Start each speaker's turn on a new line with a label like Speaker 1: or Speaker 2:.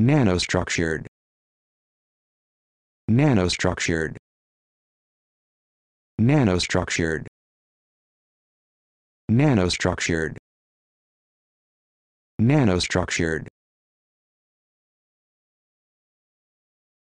Speaker 1: nanostructured. Nanostructured. Nanostructured. Nanostructured. Nanostructured.